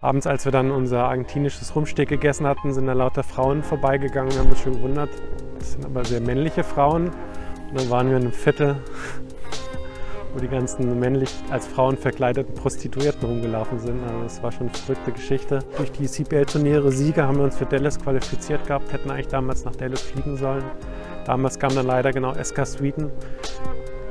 Abends, als wir dann unser argentinisches Rumsteak gegessen hatten, sind da lauter Frauen vorbeigegangen. Wir haben uns schon gewundert. Das sind aber sehr männliche Frauen. Und dann waren wir in einem Viertel, wo die ganzen männlich als Frauen verkleideten Prostituierten rumgelaufen sind. Also das war schon eine verrückte Geschichte. Durch die CPL-Turniere Sieger haben wir uns für Dallas qualifiziert gehabt, hätten eigentlich damals nach Dallas fliegen sollen. Damals kam dann leider genau SK Sweden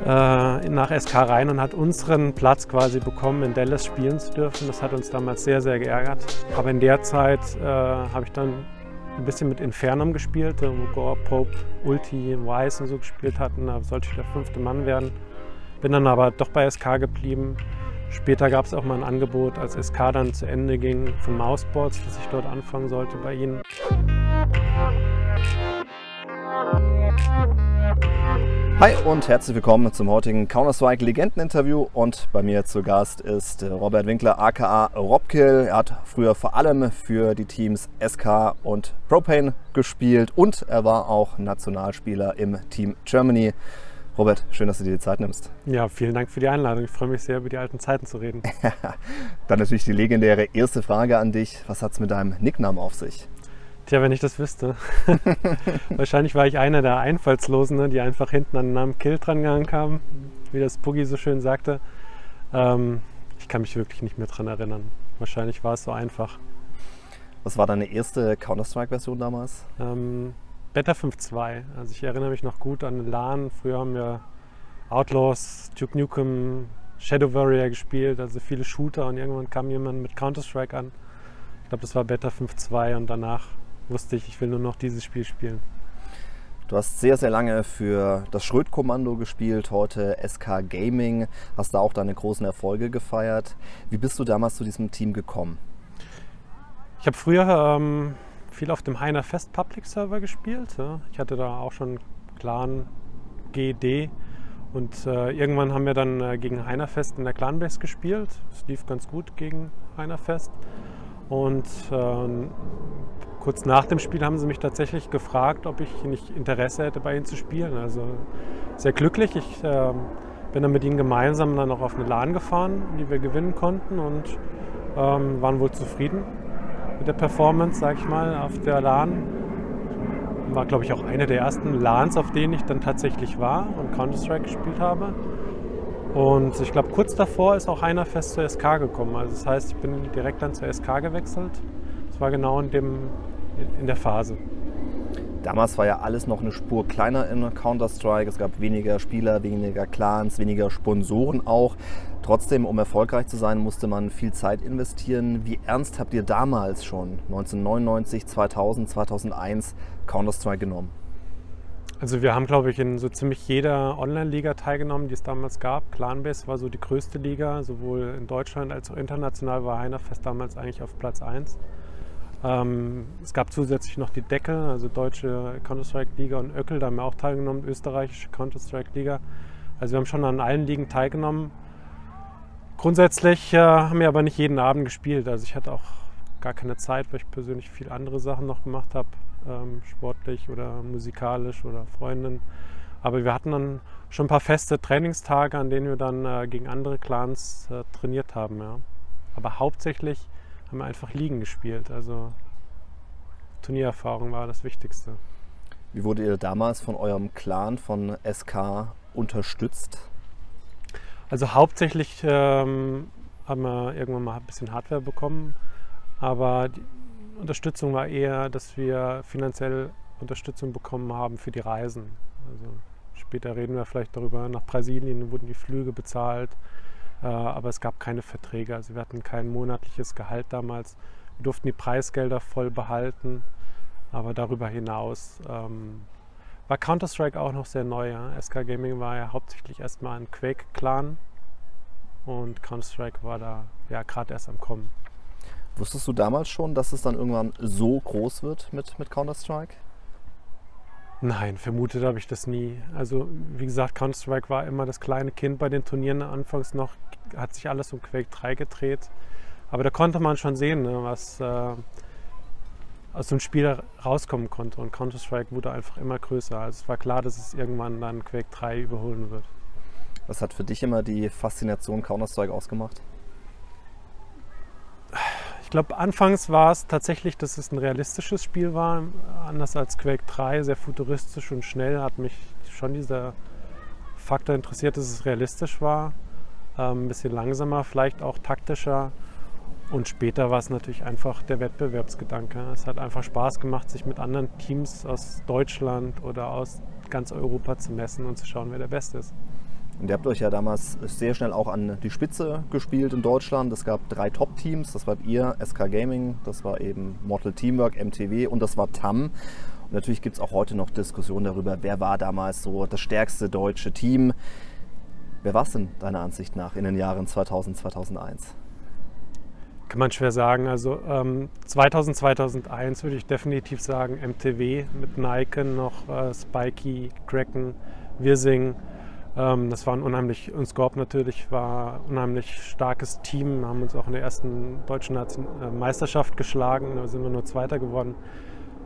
äh, nach SK rein und hat unseren Platz quasi bekommen, in Dallas spielen zu dürfen. Das hat uns damals sehr, sehr geärgert. Aber in der Zeit äh, habe ich dann ein bisschen mit Infernum gespielt, wo Gore, Pope, Ulti, Wise und so gespielt hatten. Da sollte ich der fünfte Mann werden. Bin dann aber doch bei SK geblieben. Später gab es auch mal ein Angebot, als SK dann zu Ende ging von Mouseboards, dass ich dort anfangen sollte bei ihnen. Hi und herzlich willkommen zum heutigen Counter-Strike Legenden-Interview und bei mir zu Gast ist Robert Winkler aka Robkill. Er hat früher vor allem für die Teams SK und Propane gespielt und er war auch Nationalspieler im Team Germany. Robert, schön, dass du dir die Zeit nimmst. Ja, vielen Dank für die Einladung. Ich freue mich sehr, über die alten Zeiten zu reden. Dann natürlich die legendäre erste Frage an dich. Was hat es mit deinem Nicknamen auf sich? Tja, wenn ich das wüsste. Wahrscheinlich war ich einer der Einfallslosen, ne, die einfach hinten an den Namen Kill dran kamen, wie das Boogie so schön sagte. Ähm, ich kann mich wirklich nicht mehr dran erinnern. Wahrscheinlich war es so einfach. Was war deine erste Counter-Strike-Version damals? Ähm, Beta 5.2. Also ich erinnere mich noch gut an LAN. Früher haben wir Outlaws, Duke Nukem, Shadow Warrior gespielt, also viele Shooter und irgendwann kam jemand mit Counter-Strike an. Ich glaube, das war Beta 5.2 und danach wusste ich, ich will nur noch dieses Spiel spielen. Du hast sehr, sehr lange für das Schröd-Kommando gespielt, heute SK Gaming, hast da auch deine großen Erfolge gefeiert. Wie bist du damals zu diesem Team gekommen? Ich habe früher ähm, viel auf dem Heiner Fest Public Server gespielt. Ja. Ich hatte da auch schon Clan GD und äh, irgendwann haben wir dann äh, gegen Heiner Fest in der Clanbase gespielt. Es lief ganz gut gegen Heiner Fest. Und äh, kurz nach dem Spiel haben sie mich tatsächlich gefragt, ob ich nicht Interesse hätte, bei ihnen zu spielen. Also sehr glücklich. Ich äh, bin dann mit ihnen gemeinsam dann auch auf eine LAN gefahren, die wir gewinnen konnten und ähm, waren wohl zufrieden mit der Performance, sag ich mal, auf der LAN. War, glaube ich, auch eine der ersten LANs, auf denen ich dann tatsächlich war und Counter-Strike gespielt habe. Und ich glaube, kurz davor ist auch einer fest zur SK gekommen. Also das heißt, ich bin direkt dann zur SK gewechselt. Das war genau in dem in der Phase. Damals war ja alles noch eine Spur kleiner in Counter-Strike. Es gab weniger Spieler, weniger Clans, weniger Sponsoren auch. Trotzdem, um erfolgreich zu sein, musste man viel Zeit investieren. Wie ernst habt ihr damals schon, 1999, 2000, 2001, Counter-Strike genommen? Also wir haben, glaube ich, in so ziemlich jeder Online-Liga teilgenommen, die es damals gab. Clanbase war so die größte Liga, sowohl in Deutschland als auch international war Heinerfest damals eigentlich auf Platz 1. Ähm, es gab zusätzlich noch die Deckel, also Deutsche Counter-Strike-Liga und Öckel, da haben wir auch teilgenommen, österreichische Counter-Strike-Liga. Also wir haben schon an allen Ligen teilgenommen. Grundsätzlich äh, haben wir aber nicht jeden Abend gespielt. Also ich hatte auch gar keine Zeit, weil ich persönlich viel andere Sachen noch gemacht habe, ähm, sportlich oder musikalisch oder Freundin. Aber wir hatten dann schon ein paar feste Trainingstage, an denen wir dann äh, gegen andere Clans äh, trainiert haben. Ja. Aber hauptsächlich haben wir einfach liegen gespielt. Also Turniererfahrung war das Wichtigste. Wie wurde ihr damals von eurem Clan von SK unterstützt? Also hauptsächlich ähm, haben wir irgendwann mal ein bisschen Hardware bekommen, aber die Unterstützung war eher, dass wir finanziell Unterstützung bekommen haben für die Reisen. Also später reden wir vielleicht darüber, nach Brasilien wurden die Flüge bezahlt, äh, aber es gab keine Verträge. Also wir hatten kein monatliches Gehalt damals. Wir durften die Preisgelder voll behalten, aber darüber hinaus ähm, war Counter-Strike auch noch sehr neu. Ja. SK Gaming war ja hauptsächlich erstmal ein Quake-Clan und Counter-Strike war da ja gerade erst am Kommen. Wusstest du damals schon, dass es dann irgendwann so groß wird mit, mit Counter-Strike? Nein, vermutet habe ich das nie. Also wie gesagt, Counter-Strike war immer das kleine Kind bei den Turnieren. Anfangs noch hat sich alles um Quake 3 gedreht. Aber da konnte man schon sehen, ne, was äh, aus so einem Spiel rauskommen konnte. Und Counter-Strike wurde einfach immer größer. Also es war klar, dass es irgendwann dann Quake 3 überholen wird. Was hat für dich immer die Faszination Counter-Strike ausgemacht? Ich glaube, anfangs war es tatsächlich, dass es ein realistisches Spiel war, anders als Quake 3, sehr futuristisch und schnell. Hat mich schon dieser Faktor interessiert, dass es realistisch war. Ähm, ein bisschen langsamer, vielleicht auch taktischer. Und später war es natürlich einfach der Wettbewerbsgedanke. Es hat einfach Spaß gemacht, sich mit anderen Teams aus Deutschland oder aus ganz Europa zu messen und zu schauen, wer der Beste ist. Und ihr habt euch ja damals sehr schnell auch an die Spitze gespielt in Deutschland. Es gab drei Top-Teams. Das war ihr, SK Gaming, das war eben Mortal Teamwork, MTW und das war TAM. Und natürlich gibt es auch heute noch Diskussionen darüber, wer war damals so das stärkste deutsche Team. Wer war es denn deiner Ansicht nach in den Jahren 2000, 2001? Kann man schwer sagen. Also ähm, 2000, 2001 würde ich definitiv sagen MTW mit Nike noch, äh, Spikey, Kraken, Wirsing. Ähm, das war ein unheimlich, und Scorp natürlich war ein unheimlich starkes Team, haben uns auch in der ersten deutschen äh, Meisterschaft geschlagen, da sind wir nur Zweiter geworden.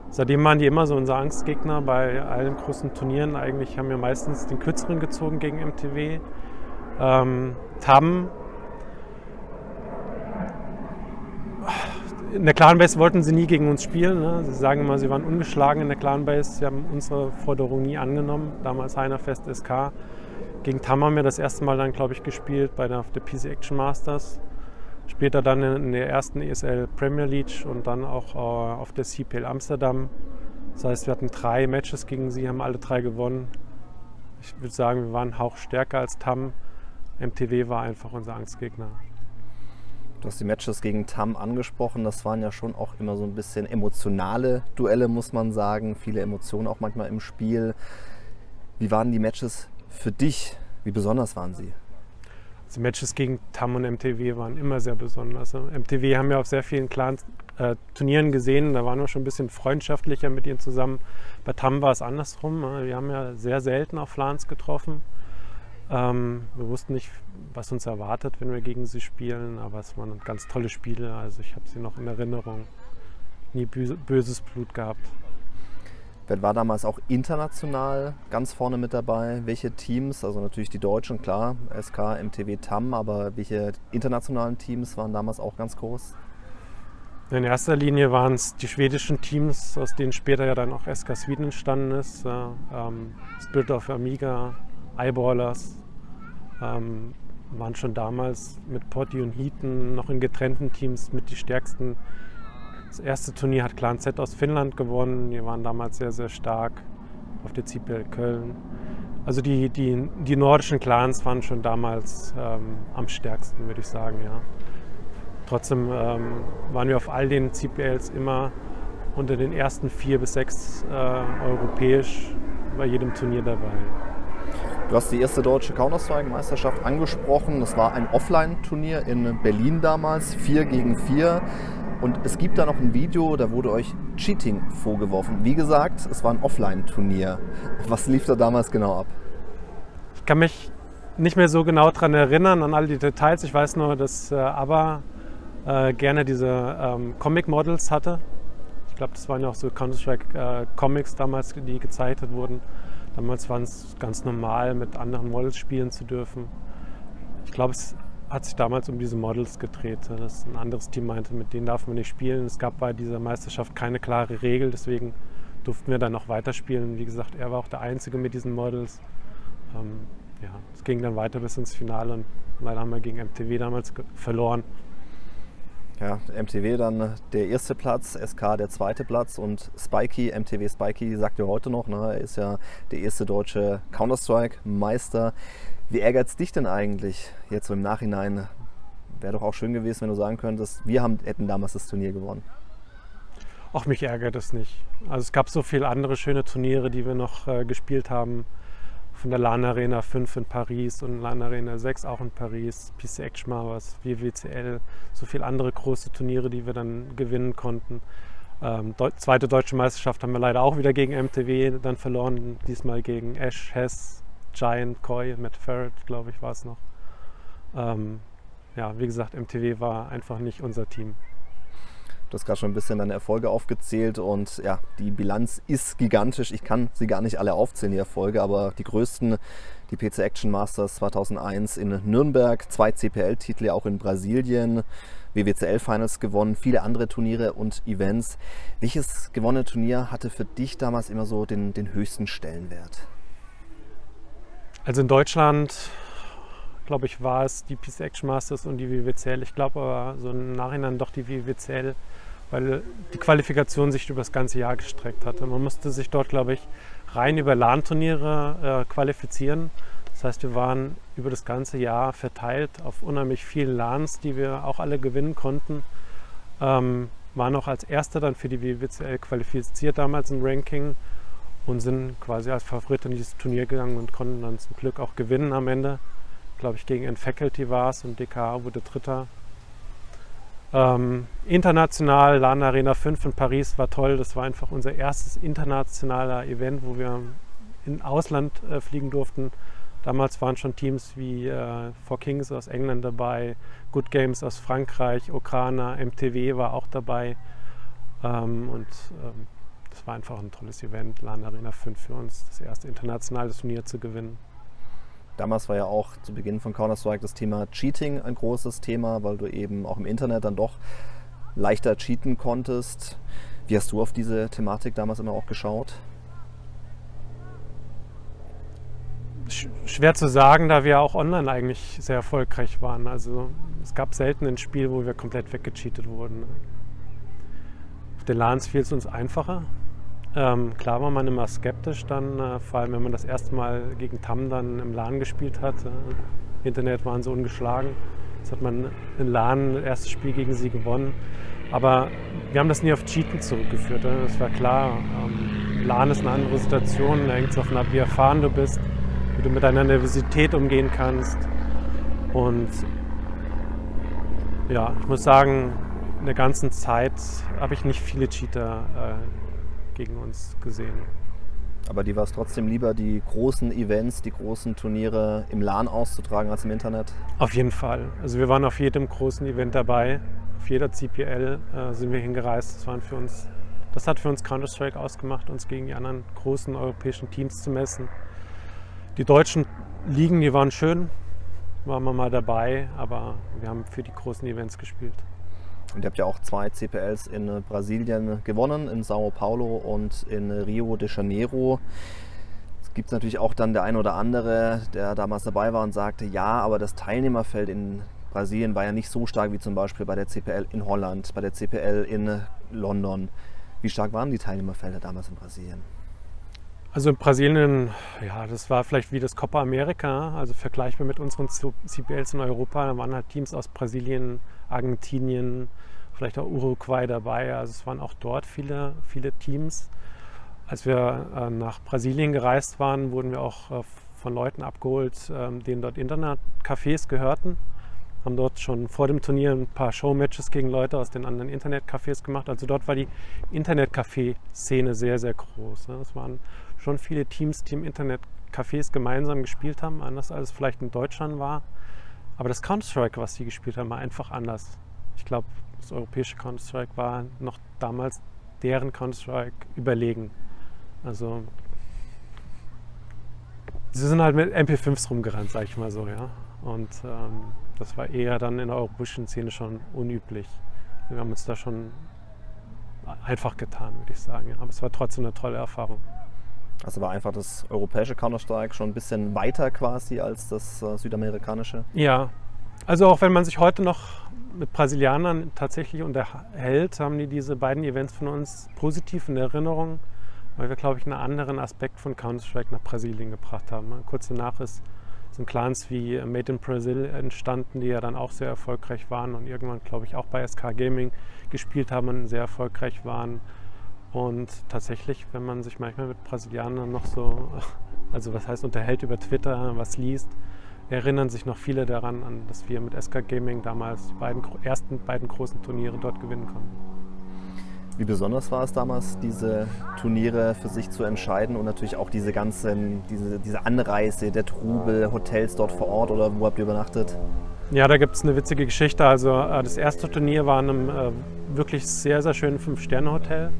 Seitdem waren die immer so unser Angstgegner bei allen großen Turnieren. Eigentlich haben wir meistens den kürzeren gezogen gegen MTW. Ähm, TAM in der Clanbase wollten sie nie gegen uns spielen. Ne? Sie sagen immer, sie waren ungeschlagen in der Clanbase. Sie haben unsere Forderung nie angenommen. Damals Heinerfest SK. Gegen Tam haben wir das erste Mal dann, glaube ich, gespielt bei der, der PC Action Masters. Später dann in der ersten ESL Premier League und dann auch äh, auf der CPL Amsterdam. Das heißt, wir hatten drei Matches gegen sie, haben alle drei gewonnen. Ich würde sagen, wir waren Hauch stärker als Tam. MTW war einfach unser Angstgegner. Du hast die Matches gegen Tam angesprochen. Das waren ja schon auch immer so ein bisschen emotionale Duelle, muss man sagen. Viele Emotionen auch manchmal im Spiel. Wie waren die Matches für dich, wie besonders waren sie? Die Matches gegen TAM und MTW waren immer sehr besonders. MTW haben wir auf sehr vielen Clan äh, Turnieren gesehen, da waren wir schon ein bisschen freundschaftlicher mit ihnen zusammen. Bei TAM war es andersrum. Wir haben ja sehr selten auf Flans getroffen. Ähm, wir wussten nicht, was uns erwartet, wenn wir gegen sie spielen, aber es waren ganz tolle Spiele. Also ich habe sie noch in Erinnerung. Nie böses Blut gehabt. Wer war damals auch international ganz vorne mit dabei? Welche Teams, also natürlich die Deutschen, klar, SK, MTW, TAM, aber welche internationalen Teams waren damals auch ganz groß? In erster Linie waren es die schwedischen Teams, aus denen später ja dann auch SK Sweden entstanden ist. Äh, ähm, Spirit of Amiga, Eyeballers, ähm, waren schon damals mit Potti und Heaton noch in getrennten Teams mit die stärksten das erste Turnier hat Clan Z aus Finnland gewonnen. Wir waren damals sehr, sehr stark auf der CPL Köln. Also die, die, die nordischen Clans waren schon damals ähm, am stärksten, würde ich sagen, ja. Trotzdem ähm, waren wir auf all den CPLs immer unter den ersten vier bis sechs äh, europäisch bei jedem Turnier dabei. Du hast die erste deutsche Counter-Strike-Meisterschaft angesprochen. Das war ein Offline-Turnier in Berlin damals, 4 gegen 4. Und es gibt da noch ein Video, da wurde euch Cheating vorgeworfen. Wie gesagt, es war ein Offline-Turnier. Was lief da damals genau ab? Ich kann mich nicht mehr so genau daran erinnern, an all die Details. Ich weiß nur, dass äh, ABBA äh, gerne diese ähm, Comic-Models hatte. Ich glaube, das waren ja auch so Counter-Strike-Comics äh, damals, die gezeichnet wurden. Damals war es ganz normal, mit anderen Models spielen zu dürfen. Ich glaube, es hat sich damals um diese Models gedreht. Dass ein anderes Team meinte, mit denen darf man nicht spielen. Es gab bei dieser Meisterschaft keine klare Regel, deswegen durften wir dann noch weiterspielen. Wie gesagt, er war auch der Einzige mit diesen Models. Ähm, ja, es ging dann weiter bis ins Finale und leider haben wir gegen MTW damals verloren. Ja, MTW dann der erste Platz, SK der zweite Platz und Spikey, MTW Spikey, sagt ja heute noch, ne, er ist ja der erste deutsche Counter-Strike-Meister. Wie ärgert es dich denn eigentlich jetzt so im Nachhinein? Wäre doch auch schön gewesen, wenn du sagen könntest, wir haben, hätten damals das Turnier gewonnen. Auch mich ärgert es nicht. Also es gab so viele andere schöne Turniere, die wir noch äh, gespielt haben. Von der LAN Arena 5 in Paris und LAN Arena 6 auch in Paris, PC Action was, WWCL, so viele andere große Turniere, die wir dann gewinnen konnten. Ähm, Deu zweite deutsche Meisterschaft haben wir leider auch wieder gegen MTW dann verloren, diesmal gegen Ash Hess Giant, Koi, Matt Ferret, glaube ich, war es noch. Ähm, ja, wie gesagt, MTW war einfach nicht unser Team. Du hast gerade schon ein bisschen deine Erfolge aufgezählt und ja, die Bilanz ist gigantisch. Ich kann sie gar nicht alle aufzählen, die Erfolge, aber die größten, die PC Action Masters 2001 in Nürnberg, zwei CPL-Titel auch in Brasilien. WWCL Finals gewonnen, viele andere Turniere und Events. Welches gewonnene Turnier hatte für dich damals immer so den, den höchsten Stellenwert? Also in Deutschland, glaube ich, war es die PC Action Masters und die WWCL. Ich glaube aber so im Nachhinein doch die WWCL, weil die Qualifikation sich über das ganze Jahr gestreckt hatte. Man musste sich dort, glaube ich, rein über LAN-Turniere äh, qualifizieren. Das heißt, wir waren über das ganze Jahr verteilt auf unheimlich vielen LANs, die wir auch alle gewinnen konnten. Ähm, waren auch als Erster dann für die WWCL qualifiziert damals im Ranking und sind quasi als Favorit in dieses Turnier gegangen und konnten dann zum Glück auch gewinnen am Ende. Glaube ich, gegen N-Faculty war es und DKA wurde Dritter. Ähm, international, LAN Arena 5 in Paris war toll. Das war einfach unser erstes internationaler Event, wo wir in Ausland äh, fliegen durften. Damals waren schon Teams wie äh, Four Kings aus England dabei, Good Games aus Frankreich, Okrana, MTW war auch dabei. Ähm, und ähm, das war einfach ein tolles Event, LAN Arena 5 für uns, das erste internationale Turnier zu gewinnen. Damals war ja auch zu Beginn von Counter-Strike das Thema Cheating ein großes Thema, weil du eben auch im Internet dann doch leichter cheaten konntest. Wie hast du auf diese Thematik damals immer auch geschaut? Schwer zu sagen, da wir auch online eigentlich sehr erfolgreich waren. Also es gab selten ein Spiel, wo wir komplett weggecheatet wurden. Auf den LANs fiel es uns einfacher. Ähm, klar war man immer skeptisch dann, äh, vor allem wenn man das erste Mal gegen Tam dann im LAN gespielt hat. Äh, Internet waren so ungeschlagen. Jetzt hat man in LAN das erste Spiel gegen sie gewonnen. Aber wir haben das nie auf Cheaten zurückgeführt. Äh. Das war klar. Ähm, LAN ist eine andere Situation, da hängt es davon ab, wie erfahren du bist, wie du mit deiner Nervosität umgehen kannst. Und ja, ich muss sagen, in der ganzen Zeit habe ich nicht viele Cheater äh, gegen uns gesehen. Aber die war es trotzdem lieber, die großen Events, die großen Turniere im LAN auszutragen als im Internet? Auf jeden Fall. Also wir waren auf jedem großen Event dabei. Auf jeder CPL äh, sind wir hingereist. Das, waren für uns, das hat für uns Counter-Strike ausgemacht, uns gegen die anderen großen europäischen Teams zu messen. Die deutschen Ligen, die waren schön, waren wir mal dabei, aber wir haben für die großen Events gespielt. Und ihr habt ja auch zwei CPLs in äh, Brasilien gewonnen, in Sao Paulo und in Rio de Janeiro. Es gibt natürlich auch dann der ein oder andere, der damals dabei war und sagte, ja, aber das Teilnehmerfeld in Brasilien war ja nicht so stark wie zum Beispiel bei der CPL in Holland, bei der CPL in London. Wie stark waren die Teilnehmerfelder damals in Brasilien? Also in Brasilien, ja, das war vielleicht wie das Copa America, also vergleichbar mit unseren CPLs in Europa. Da waren halt Teams aus Brasilien, Argentinien, vielleicht auch Uruguay dabei. Also es waren auch dort viele, viele Teams. Als wir äh, nach Brasilien gereist waren, wurden wir auch äh, von Leuten abgeholt, äh, denen dort Internetcafés gehörten. Haben dort schon vor dem Turnier ein paar Showmatches gegen Leute aus den anderen Internetcafés gemacht. Also dort war die Internetcafé-Szene sehr, sehr groß. Ne? Es waren schon viele Teams, die im Internetcafés gemeinsam gespielt haben, anders als es vielleicht in Deutschland war. Aber das Counter-Strike, was sie gespielt haben, war einfach anders. Ich glaube, das europäische Counter-Strike war noch damals deren Counter-Strike überlegen. Also sie sind halt mit MP5s rumgerannt, sag ich mal so, ja. Und ähm, das war eher dann in der europäischen Szene schon unüblich. Wir haben uns da schon einfach getan, würde ich sagen. Aber es war trotzdem eine tolle Erfahrung. Also war einfach das europäische Counter-Strike schon ein bisschen weiter quasi als das äh, südamerikanische? Ja, also auch wenn man sich heute noch mit Brasilianern tatsächlich unterhält, haben die diese beiden Events von uns positiv in Erinnerung, weil wir, glaube ich, einen anderen Aspekt von Counter-Strike nach Brasilien gebracht haben. Kurz danach ist, sind Clans wie Made in Brazil entstanden, die ja dann auch sehr erfolgreich waren und irgendwann, glaube ich, auch bei SK Gaming gespielt haben und sehr erfolgreich waren. Und tatsächlich, wenn man sich manchmal mit Brasilianern noch so, also was heißt unterhält über Twitter, was liest, erinnern sich noch viele daran, an, dass wir mit SK Gaming damals die beiden, ersten beiden großen Turniere dort gewinnen konnten. Wie besonders war es damals, diese Turniere für sich zu entscheiden und natürlich auch diese ganzen, diese, diese Anreise, der Trubel, Hotels dort vor Ort oder wo habt ihr übernachtet? Ja, da gibt es eine witzige Geschichte. Also äh, das erste Turnier war in einem äh, wirklich sehr, sehr schönen Fünf-Sterne-Hotel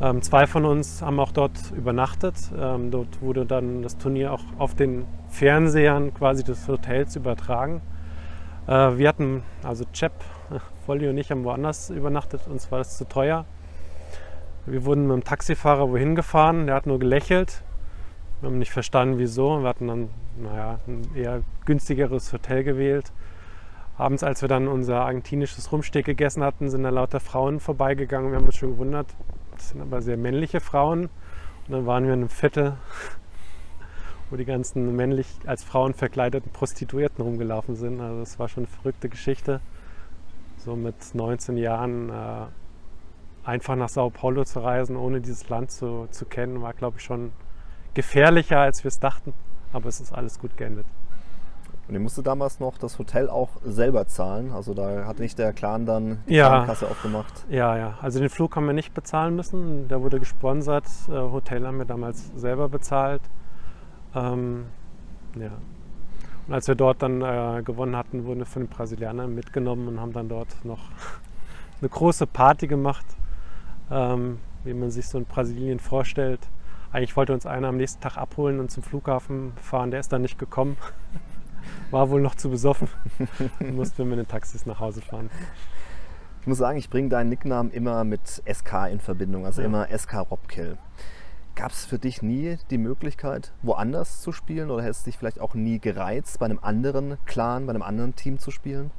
ähm, zwei von uns haben auch dort übernachtet. Ähm, dort wurde dann das Turnier auch auf den Fernsehern quasi des Hotels übertragen. Äh, wir hatten, also Cep Volli und ich haben woanders übernachtet, uns war das zu teuer. Wir wurden mit dem Taxifahrer wohin gefahren, der hat nur gelächelt. Wir haben nicht verstanden, wieso. Wir hatten dann naja, ein eher günstigeres Hotel gewählt. Abends, als wir dann unser argentinisches Rumsteak gegessen hatten, sind da lauter Frauen vorbeigegangen. Wir haben uns schon gewundert. Das sind aber sehr männliche Frauen. Und dann waren wir in einem Viertel, wo die ganzen männlich als Frauen verkleideten Prostituierten rumgelaufen sind. Also das war schon eine verrückte Geschichte. So mit 19 Jahren äh, einfach nach Sao Paulo zu reisen, ohne dieses Land zu, zu kennen, war, glaube ich, schon gefährlicher, als wir es dachten. Aber es ist alles gut geendet. Und ihr musstet damals noch das Hotel auch selber zahlen. Also da hat nicht der Clan dann die Ja. Kasse aufgemacht. Ja, ja. Also den Flug haben wir nicht bezahlen müssen. Der wurde gesponsert. Äh, Hotel haben wir damals selber bezahlt. Ähm, ja. Und als wir dort dann äh, gewonnen hatten, wurden wir von den Brasilianern mitgenommen und haben dann dort noch eine große Party gemacht, ähm, wie man sich so in Brasilien vorstellt. Eigentlich wollte uns einer am nächsten Tag abholen und zum Flughafen fahren. Der ist dann nicht gekommen. War wohl noch zu besoffen. Wir mit den Taxis nach Hause fahren. Ich muss sagen, ich bringe deinen Nicknamen immer mit SK in Verbindung, also Ja. immer SK Robkill. Gab es für dich nie die Möglichkeit, woanders zu spielen oder hättest du dich vielleicht auch nie gereizt, bei einem anderen Clan, bei einem anderen Team zu spielen?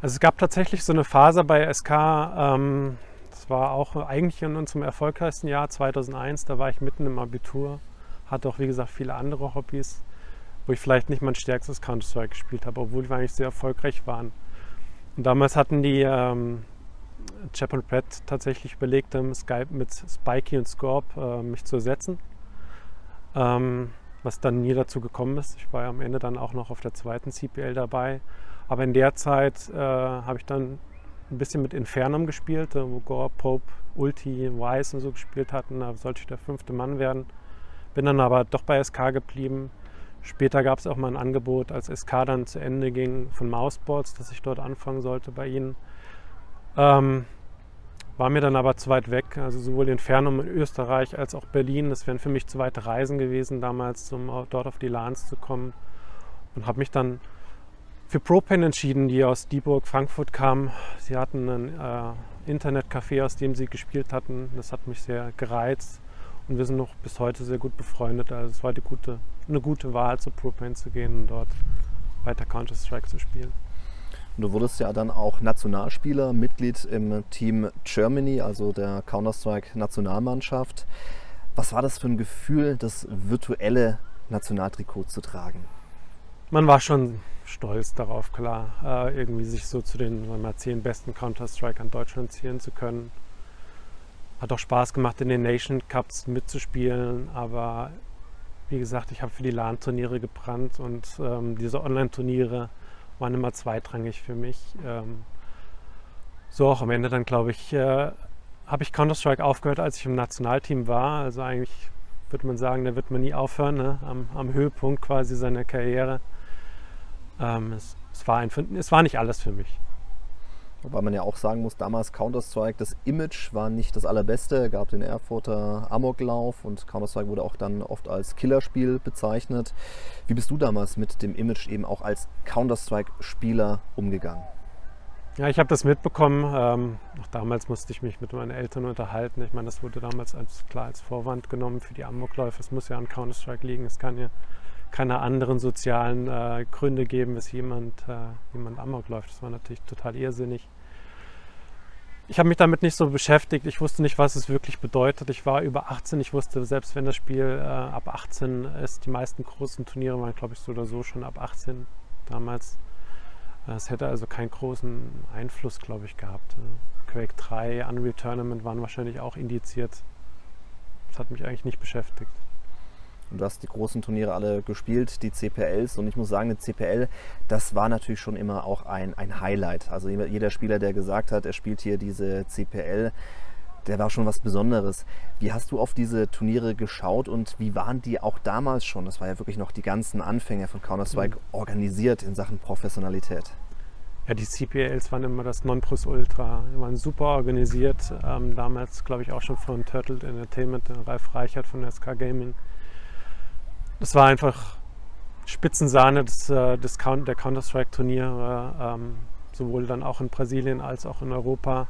Also es gab tatsächlich so eine Phase bei SK, ähm, das war auch eigentlich in unserem erfolgreichsten Jahr 2001, da war ich mitten im Abitur, hatte auch wie gesagt viele andere Hobbys, wo ich vielleicht nicht mein stärkstes Counter-Strike gespielt habe, obwohl wir eigentlich sehr erfolgreich waren. Und damals hatten die ähm, Chap und Pratt tatsächlich überlegt, ähm, Skype mit Spikey und Scorp äh, mich zu ersetzen. Ähm, was dann nie dazu gekommen ist. Ich war am Ende dann auch noch auf der zweiten CPL dabei. Aber in der Zeit äh, habe ich dann ein bisschen mit Infernum gespielt, äh, wo Gore, Pope, Ulti, Wise und so gespielt hatten. Da sollte ich der fünfte Mann werden. Bin dann aber doch bei SK geblieben. Später gab es auch mal ein Angebot, als SK dann zu Ende ging von Mouseboards, dass ich dort anfangen sollte bei ihnen. Ähm, war mir dann aber zu weit weg. Also sowohl Infernum in Österreich als auch Berlin. Das wären für mich zu weite Reisen gewesen damals, um dort auf die LANs zu kommen. Und habe mich dann für Propane entschieden, die aus Dieburg, Frankfurt kamen. Sie hatten ein äh, Internetcafé, aus dem sie gespielt hatten. Das hat mich sehr gereizt. Und wir sind noch bis heute sehr gut befreundet. Also es war die gute, eine gute Wahl, zu Propane zu gehen und dort weiter Counter-Strike zu spielen. Und du wurdest ja dann auch Nationalspieler, Mitglied im Team Germany, also der Counter-Strike-Nationalmannschaft. Was war das für ein Gefühl, das virtuelle Nationaltrikot zu tragen? Man war schon stolz darauf, klar, äh, irgendwie sich so zu den sagen wir mal, zehn besten Counter-Strikern Deutschland zählen zu können. Hat auch Spaß gemacht, in den Nation Cups mitzuspielen, aber wie gesagt, ich habe für die LAN-Turniere gebrannt und ähm, diese Online-Turniere waren immer zweitrangig für mich. Ähm, so auch am Ende dann, glaube ich, äh, habe ich Counter-Strike aufgehört, als ich im Nationalteam war. Also eigentlich würde man sagen, da wird man nie aufhören, ne? am, am Höhepunkt quasi seiner Karriere. Ähm, es, es, war ein, es war nicht alles für mich. Wobei man ja auch sagen muss, damals Counter-Strike, das Image war nicht das allerbeste. Es gab den Erfurter Amoklauf und Counter-Strike wurde auch dann oft als Killerspiel bezeichnet. Wie bist du damals mit dem Image eben auch als Counter-Strike-Spieler umgegangen? Ja, ich habe das mitbekommen. Ähm, auch damals musste ich mich mit meinen Eltern unterhalten. Ich meine, das wurde damals als, klar als Vorwand genommen für die Amokläufe. Es muss ja an Counter-Strike liegen. Es kann ja keine anderen sozialen äh, Gründe geben, dass jemand, äh, jemand Amok läuft. Das war natürlich total irrsinnig. Ich habe mich damit nicht so beschäftigt. Ich wusste nicht, was es wirklich bedeutet. Ich war über 18. Ich wusste, selbst wenn das Spiel äh, ab 18 ist, die meisten großen Turniere waren, glaube ich, so oder so schon ab 18 damals. Es hätte also keinen großen Einfluss, glaube ich, gehabt. Quake 3, Unreal Tournament waren wahrscheinlich auch indiziert. Das hat mich eigentlich nicht beschäftigt. Und du hast die großen Turniere alle gespielt, die CPLs. Und ich muss sagen, eine CPL, das war natürlich schon immer auch ein, ein Highlight. Also jeder Spieler, der gesagt hat, er spielt hier diese CPL, der war schon was Besonderes. Wie hast du auf diese Turniere geschaut und wie waren die auch damals schon? Das war ja wirklich noch die ganzen Anfänge von Counter-Strike mhm. organisiert in Sachen Professionalität. Ja, die CPLs waren immer das Nonplusultra. Die waren super organisiert. Ähm, damals, glaube ich, auch schon von Turtle Entertainment, Ralf Reichert von SK Gaming. Das war einfach Spitzensahne des, des Count der Counter-Strike-Turniere. Ähm, sowohl dann auch in Brasilien als auch in Europa.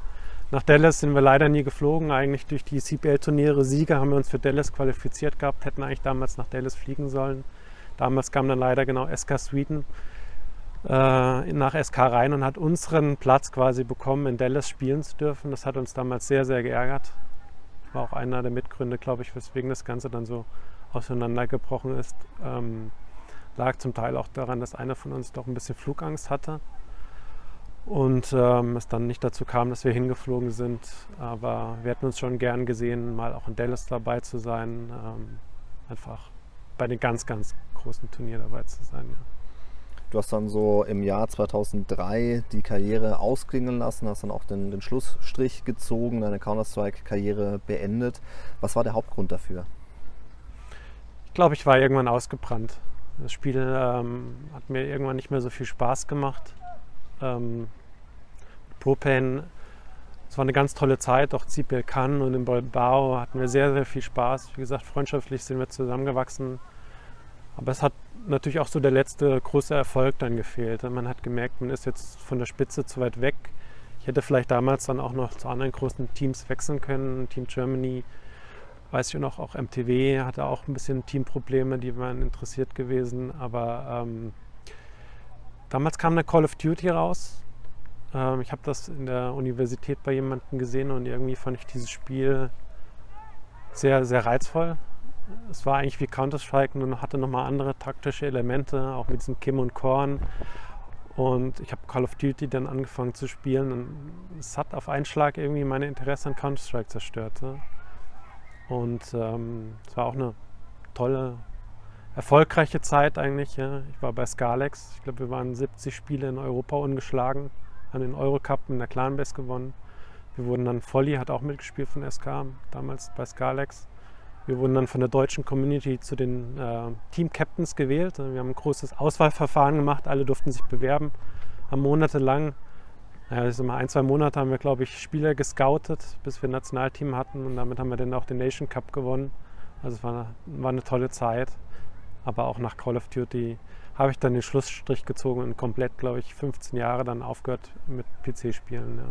Nach Dallas sind wir leider nie geflogen. Eigentlich durch die CPL-Turniere Sieger haben wir uns für Dallas qualifiziert gehabt, hätten eigentlich damals nach Dallas fliegen sollen. Damals kam dann leider genau SK Sweden äh, nach SK rein und hat unseren Platz quasi bekommen, in Dallas spielen zu dürfen. Das hat uns damals sehr, sehr geärgert. War auch einer der Mitgründe, glaube ich, weswegen das Ganze dann so auseinandergebrochen ist. Ähm, lag zum Teil auch daran, dass einer von uns doch ein bisschen Flugangst hatte und ähm, es dann nicht dazu kam, dass wir hingeflogen sind. Aber wir hätten uns schon gern gesehen, mal auch in Dallas dabei zu sein, ähm, einfach bei den ganz, ganz großen Turnier dabei zu sein. Ja. Du hast dann so im Jahr 2003 die Karriere ausklingen lassen, hast dann auch den, den Schlussstrich gezogen, deine Counter-Strike-Karriere beendet. Was war der Hauptgrund dafür? Ich glaube, ich war irgendwann ausgebrannt. Das Spiel ähm, hat mir irgendwann nicht mehr so viel Spaß gemacht. Ähm, Propane, es war eine ganz tolle Zeit, auch CPL Cannes und in Bilbao hatten wir sehr, sehr viel Spaß. Wie gesagt, freundschaftlich sind wir zusammengewachsen. Aber es hat natürlich auch so der letzte große Erfolg dann gefehlt. Man hat gemerkt, man ist jetzt von der Spitze zu weit weg. Ich hätte vielleicht damals dann auch noch zu anderen großen Teams wechseln können. Team Germany, weiß ich noch, auch MTW hatte auch ein bisschen Teamprobleme, die waren interessiert gewesen. Aber ähm, damals kam eine Call of Duty raus. Ähm, ich habe das in der Universität bei jemandem gesehen und irgendwie fand ich dieses Spiel sehr, sehr reizvoll. Es war eigentlich wie Counter-Strike, nur hatte nochmal andere taktische Elemente, auch mit diesem Kim und Korn. Und ich habe Call of Duty dann angefangen zu spielen und es hat auf einen Schlag irgendwie meine Interesse an Counter-Strike zerstört. Und ähm, es war auch eine tolle, erfolgreiche Zeit eigentlich. Ja. Ich war bei Scalex. Ich glaube, wir waren 70 Spiele in Europa ungeschlagen, haben den Eurocup in der Clanbase gewonnen. Wir wurden dann, Folly hat auch mitgespielt von SK, damals bei Scalex. Wir wurden dann von der deutschen Community zu den äh, Team Captains gewählt. Wir haben ein großes Auswahlverfahren gemacht, alle durften sich bewerben, haben monatelang ja, also mal ein, zwei Monate haben wir, glaube ich, Spieler gescoutet, bis wir ein Nationalteam hatten und damit haben wir dann auch den Nation Cup gewonnen. Also es war eine, war eine tolle Zeit. Aber auch nach Call of Duty habe ich dann den Schlussstrich gezogen und komplett, glaube ich, 15 Jahre dann aufgehört mit PC-Spielen. Ja.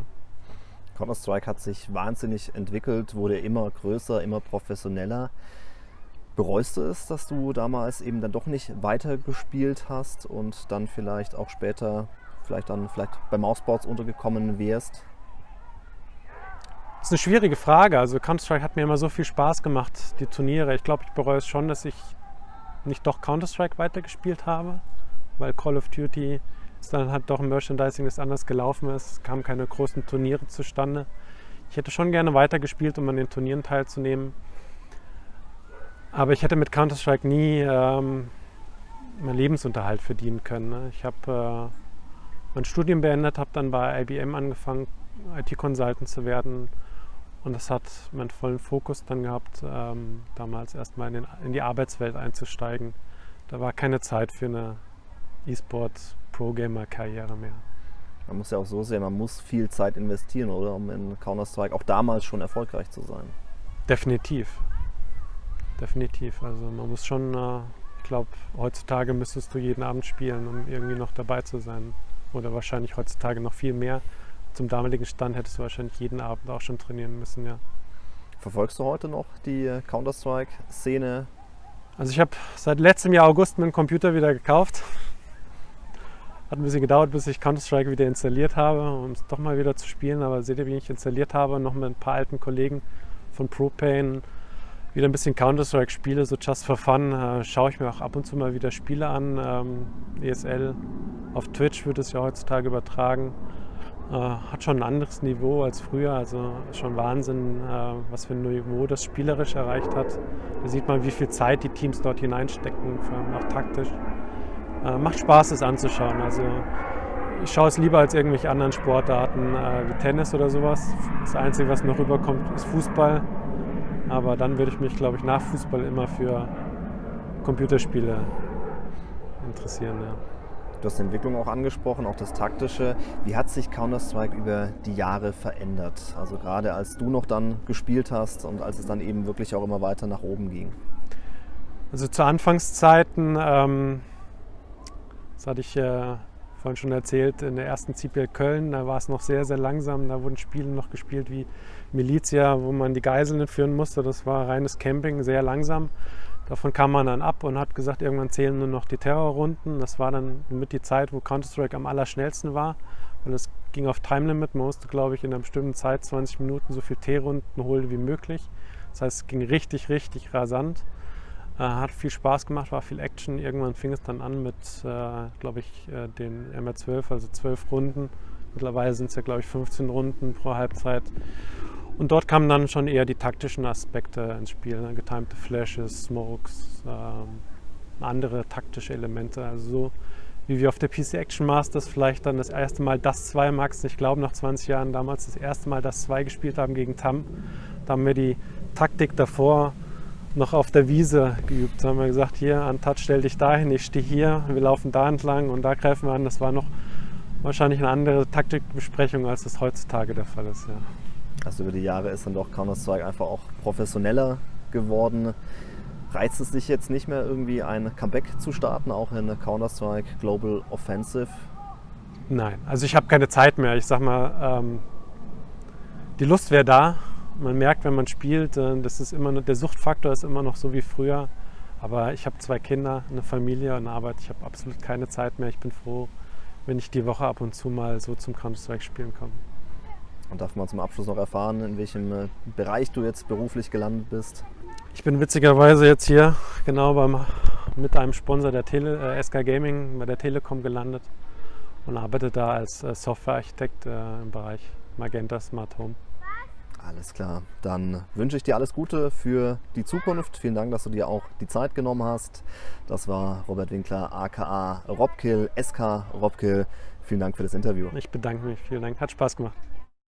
Counter-Strike hat sich wahnsinnig entwickelt, wurde immer größer, immer professioneller. Bereust du es, dass du damals eben dann doch nicht weitergespielt hast und dann vielleicht auch später vielleicht dann vielleicht bei Mousesports untergekommen wärst? Das ist eine schwierige Frage. Also Counter-Strike hat mir immer so viel Spaß gemacht, die Turniere. Ich glaube, ich bereue es schon, dass ich nicht doch Counter-Strike weitergespielt habe, weil Call of Duty ist dann halt doch ein Merchandising, das anders gelaufen ist. Es kamen keine großen Turniere zustande. Ich hätte schon gerne weitergespielt, um an den Turnieren teilzunehmen. Aber ich hätte mit Counter-Strike nie ähm, meinen Lebensunterhalt verdienen können. Ne? Ich habe äh, mein Studium beendet, habe dann bei IBM angefangen, IT-Consultant zu werden. Und das hat meinen vollen Fokus dann gehabt, ähm, damals erstmal in, in, die Arbeitswelt einzusteigen. Da war keine Zeit für eine E-Sport-Pro-Gamer-Karriere mehr. Man muss ja auch so sehen, man muss viel Zeit investieren, oder? Um in Counter-Strike auch damals schon erfolgreich zu sein. Definitiv. Definitiv. Also man muss schon, äh, ich glaube, heutzutage müsstest du jeden Abend spielen, um irgendwie noch dabei zu sein oder wahrscheinlich heutzutage noch viel mehr. Zum damaligen Stand hättest du wahrscheinlich jeden Abend auch schon trainieren müssen, ja. Verfolgst du heute noch die äh, Counter-Strike-Szene? Also ich habe seit letztem Jahr August meinen Computer wieder gekauft. Hat ein bisschen gedauert, bis ich Counter-Strike wieder installiert habe, um es doch mal wieder zu spielen. Aber seht ihr, wie ich installiert habe, noch mit ein paar alten Kollegen von Propane wieder ein bisschen Counter-Strike spiele, so just for fun. Äh, schaue ich mir auch ab und zu mal wieder Spiele an. Ähm, ESL auf Twitch wird es ja heutzutage übertragen. Äh, hat schon ein anderes Niveau als früher. Also schon Wahnsinn, äh, was für ein Niveau das spielerisch erreicht hat. Da sieht man, wie viel Zeit die Teams dort hineinstecken, vor allem auch taktisch. Äh, macht Spaß, es anzuschauen. Also ich schaue es lieber als irgendwelche anderen Sportarten äh, wie Tennis oder sowas. Das Einzige, was mir rüberkommt, ist Fußball. Aber dann würde ich mich, glaube ich, nach Fußball immer für Computerspiele interessieren. Ja. Du hast die Entwicklung auch angesprochen, auch das Taktische. Wie hat sich Counter-Strike über die Jahre verändert? Also gerade als du noch dann gespielt hast und als es dann eben wirklich auch immer weiter nach oben ging. Also zu Anfangszeiten, ähm, das hatte ich äh, vorhin schon erzählt, in der ersten CPL Köln, da war es noch sehr, sehr langsam. Da wurden Spiele noch gespielt wie Milizia, wo man die Geiseln entführen musste. Das war reines Camping, sehr langsam. Davon kam man dann ab und hat gesagt, irgendwann zählen nur noch die Terrorrunden. Das war dann mit die Zeit, wo Counter-Strike am allerschnellsten war. Und es ging auf Time Limit. Man musste, glaube ich, in einer bestimmten Zeit, 20 Minuten, so viele T-Runden holen wie möglich. Das heißt, es ging richtig, richtig rasant. Äh, hat viel Spaß gemacht, war viel Action. Irgendwann fing es dann an mit, äh, glaube ich, äh, den MR12, also 12 Runden. Mittlerweile sind es ja, glaube ich, 15 Runden pro Halbzeit. Und dort kamen dann schon eher die taktischen Aspekte ins Spiel. Ne? Getimte Flashes, Smokes, ähm, andere taktische Elemente. Also so wie wir auf der PC Action Masters vielleicht dann das erste Mal das 2 Max, ich glaube nach 20 Jahren damals das erste Mal das 2 gespielt haben gegen Tam. Da haben wir die Taktik davor noch auf der Wiese geübt. Da haben wir gesagt, hier an Touch stell dich dahin, ich stehe hier, wir laufen da entlang und da greifen wir an. Das war noch wahrscheinlich eine andere Taktikbesprechung, als das heutzutage der Fall ist. Ja. Also über die Jahre ist dann doch Counter-Strike einfach auch professioneller geworden. Reizt es dich jetzt nicht mehr irgendwie ein Comeback zu starten, auch in Counter-Strike Global Offensive? Nein, also ich habe keine Zeit mehr. Ich sag mal, ähm, die Lust wäre da. Man merkt, wenn man spielt, äh, das ist immer der Suchtfaktor ist immer noch so wie früher. Aber ich habe zwei Kinder, eine Familie und Arbeit. Ich habe absolut keine Zeit mehr. Ich bin froh, wenn ich die Woche ab und zu mal so zum Counter-Strike spielen komme. Und darf man zum Abschluss noch erfahren, in welchem äh, Bereich du jetzt beruflich gelandet bist? Ich bin witzigerweise jetzt hier genau beim, mit einem Sponsor der Tele, äh, SK Gaming bei der Telekom gelandet und arbeite da als äh, Softwarearchitekt äh, im Bereich Magenta Smart Home. Alles klar. Dann wünsche ich dir alles Gute für die Zukunft. Vielen Dank, dass du dir auch die Zeit genommen hast. Das war Robert Winkler, aka Robkill, SK Robkill. Vielen Dank für das Interview. Ich bedanke mich. Vielen Dank. Hat Spaß gemacht.